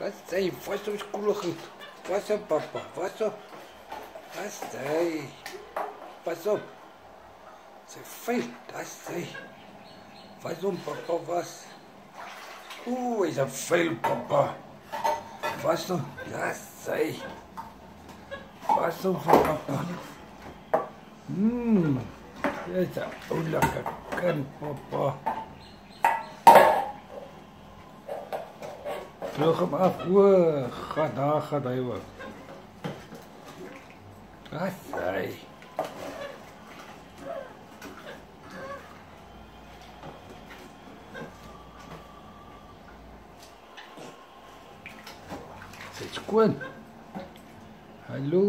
Wat sê, vas ons koele goed. Pas op pappa, pas op. Wat sê? Pas op. Sy vuil, dis sy. Vas om pappa was. Ooh, hy's 'n vuil pappa. Was op, dis sy. Was op vir pappa. Mmm. Dis 'n oulike kind pappa. Droog hom af. O, gaan daar gaan hy ook. Ag hy. Dit's skoon. Hallo.